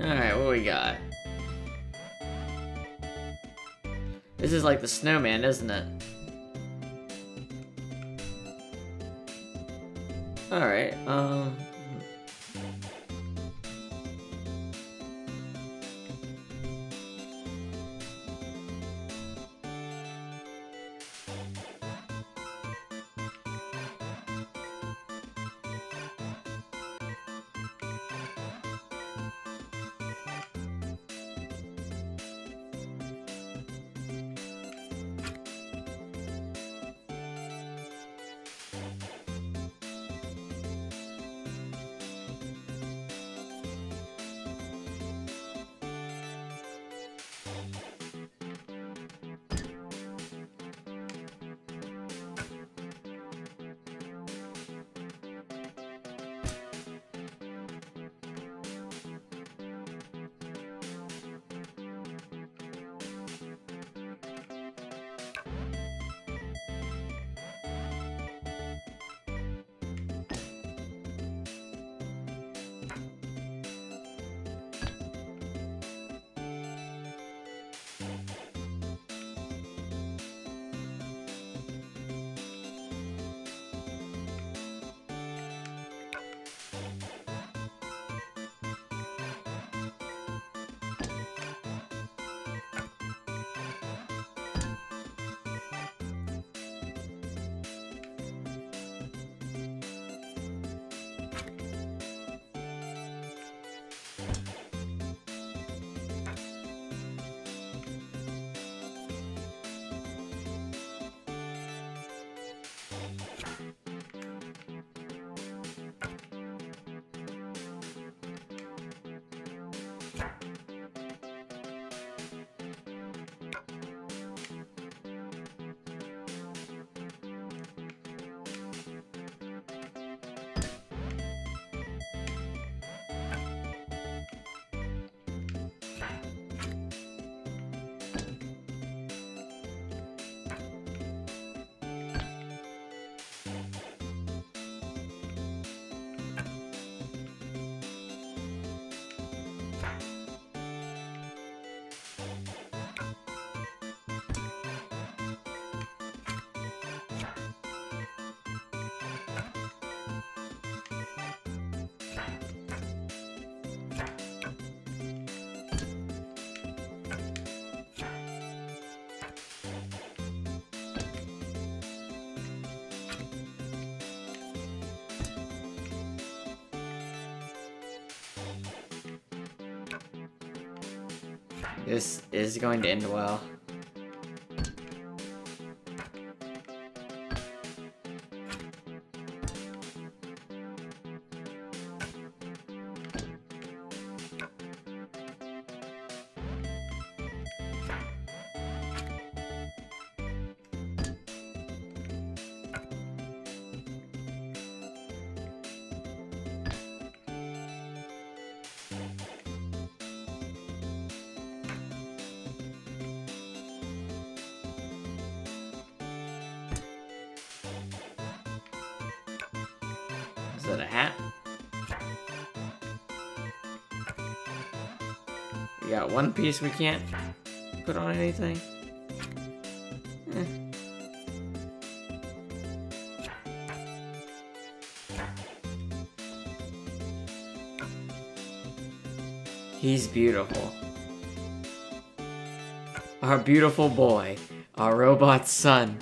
Alright, what we got? This is like the snowman, isn't it? Alright, um... This is going to end well. That a hat? We got one piece we can't put on anything. Eh. He's beautiful. Our beautiful boy. Our robot son.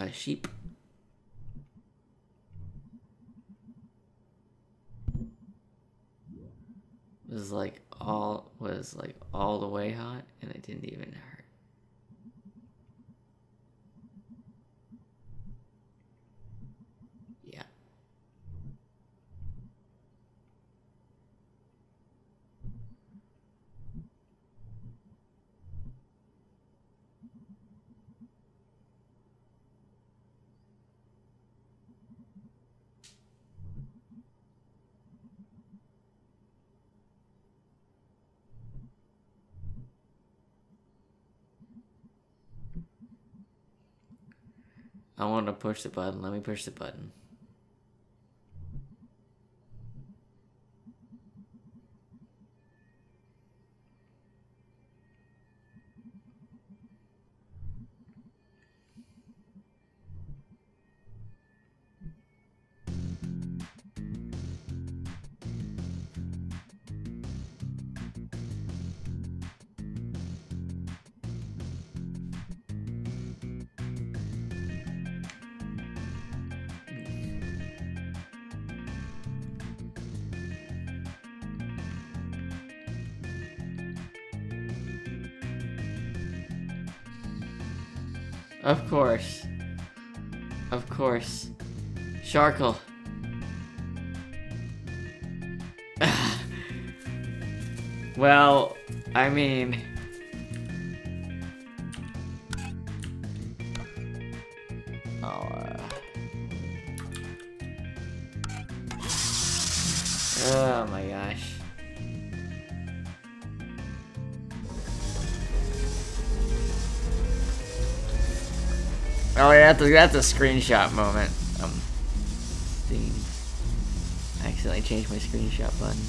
A sheep. Was like all was like all the way hot and it didn't even hurt. I want to push the button. Let me push the button. Of course. Of course. Sharkle. well, I mean... that's a, that's a screenshot moment. Um, I accidentally changed my screenshot button.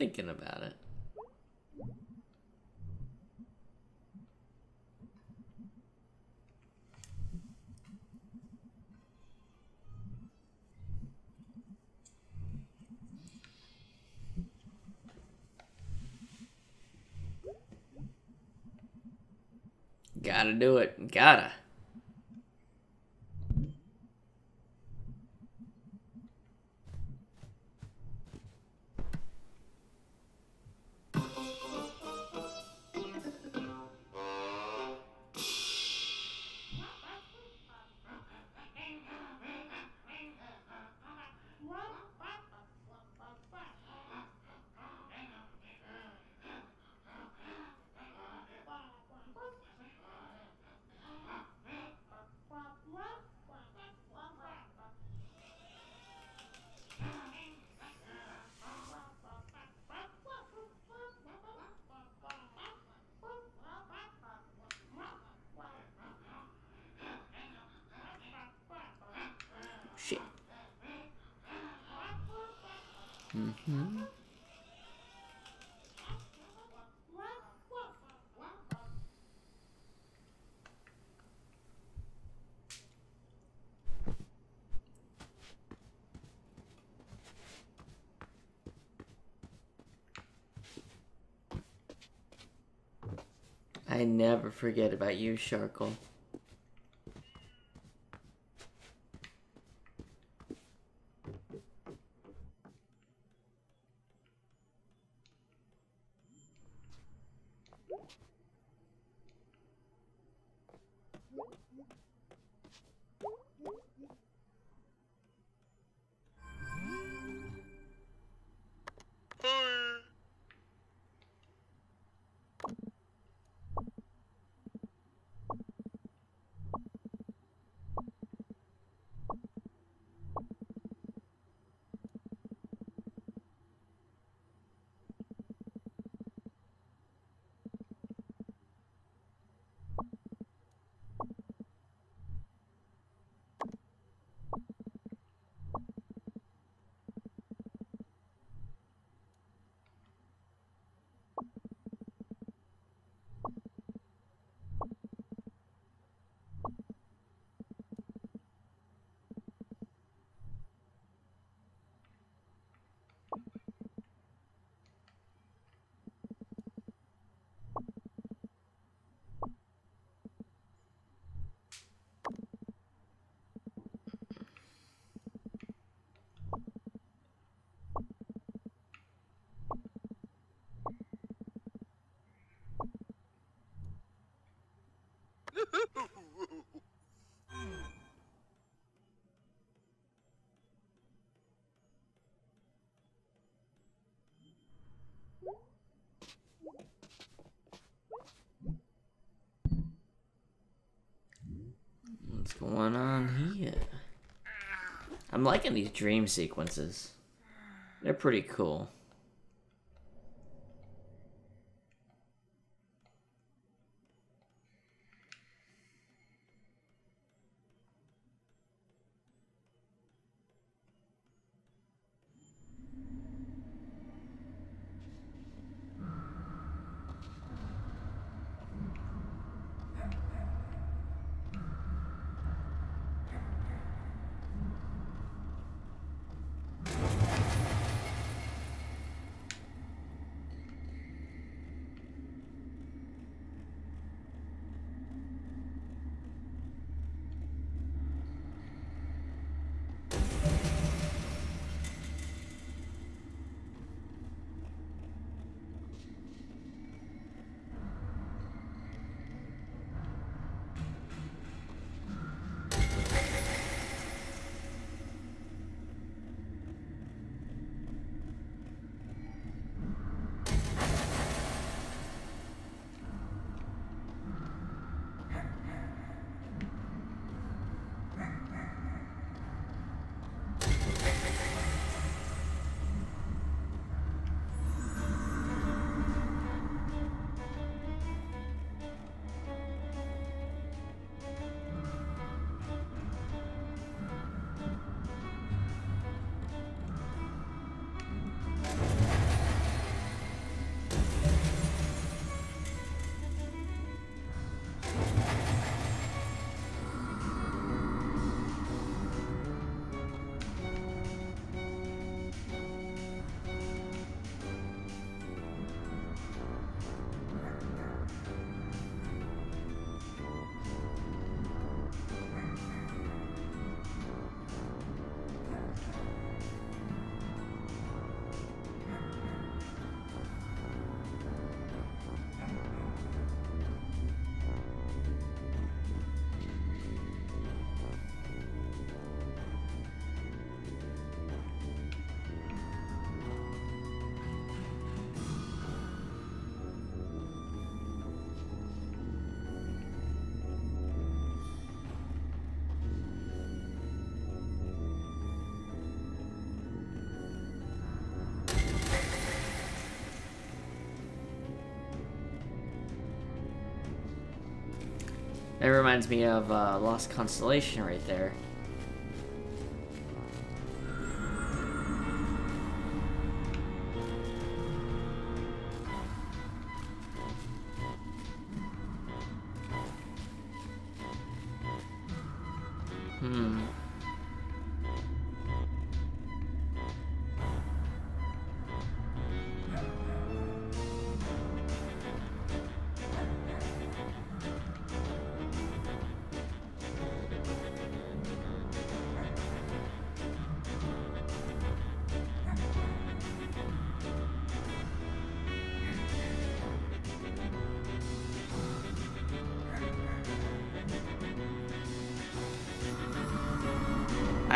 Thinking about it. Gotta do it. Gotta. I never forget about you, Sharkle. What's going on here? I'm liking these dream sequences. They're pretty cool. That reminds me of uh, Lost Constellation right there.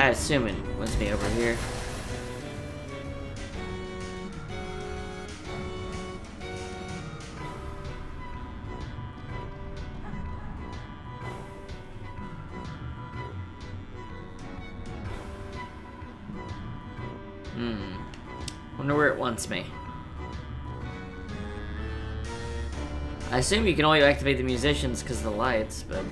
I assume it must be over here. Hmm. Wonder where it wants me. I assume you can only activate the musicians because of the lights, but...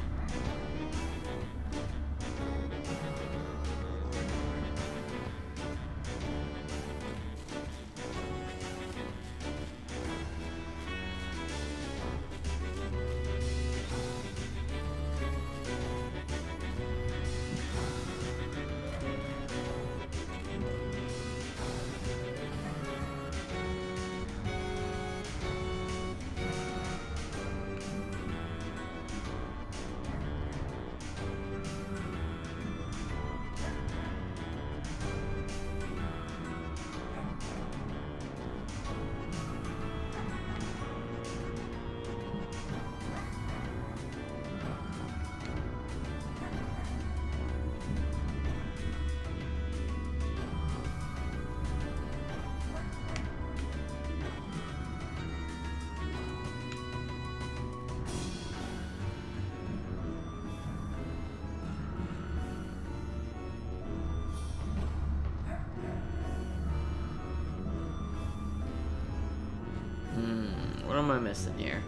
am I missing here?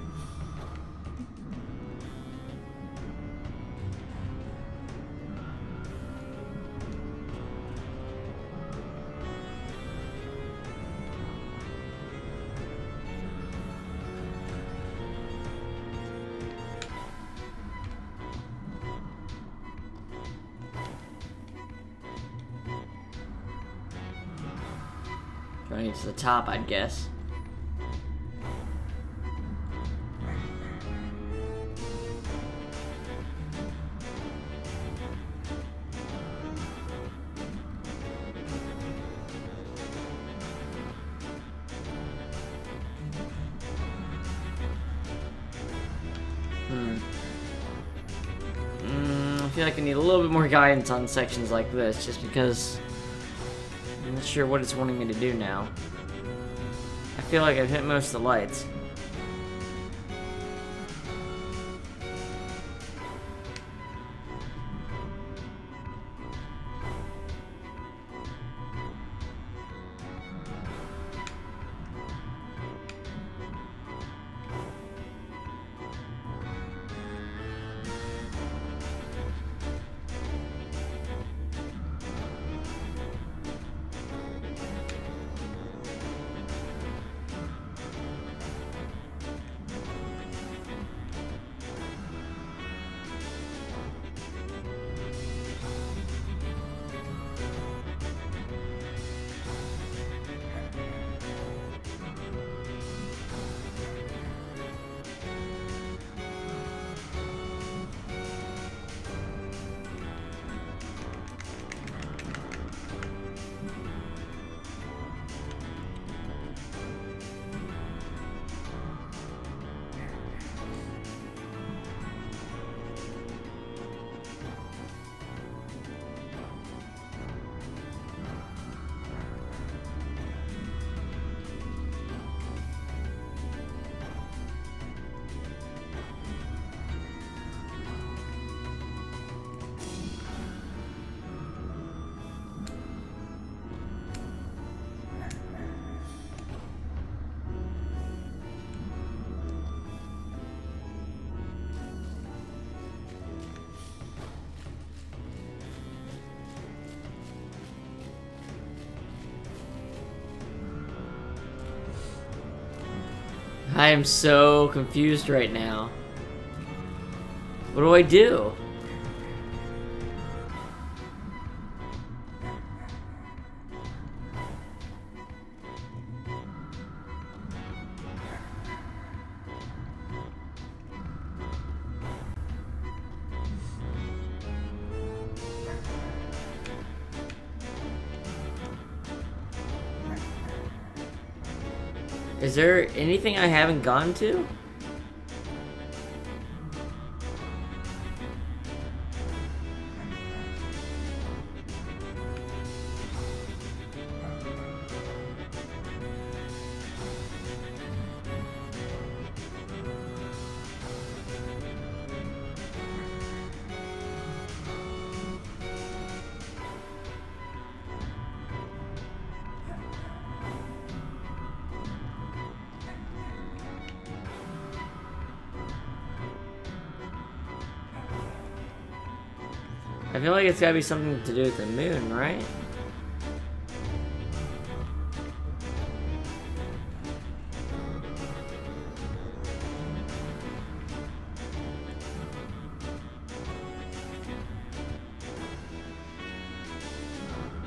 Going to the top, I'd guess. Hmm. Mm, I feel like I need a little bit more guidance on sections like this, just because I'm not sure what it's wanting me to do now. I feel like I've hit most of the lights. I am so confused right now. What do I do? Is there anything I haven't gone to? I feel like it's gotta be something to do with the moon, right?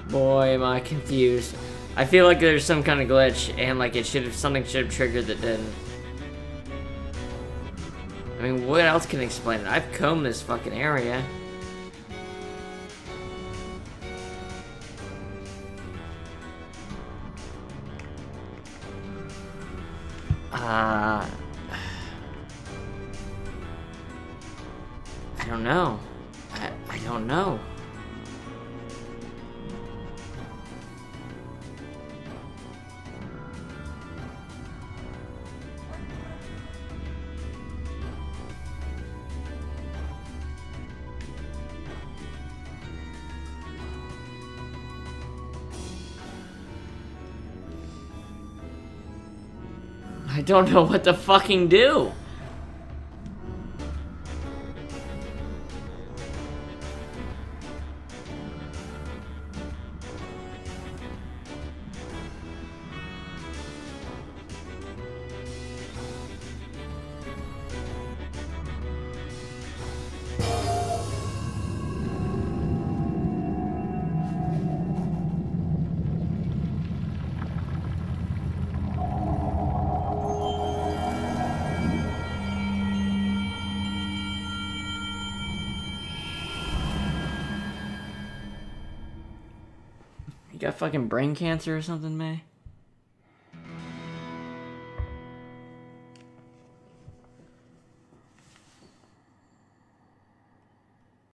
Boy, am I confused. I feel like there's some kind of glitch and like it should have something should have triggered that didn't. I mean, what else can explain it? I've combed this fucking area. Uh, I don't know. I, I don't know. Don't know what to fucking do. Got fucking brain cancer or something, Mae?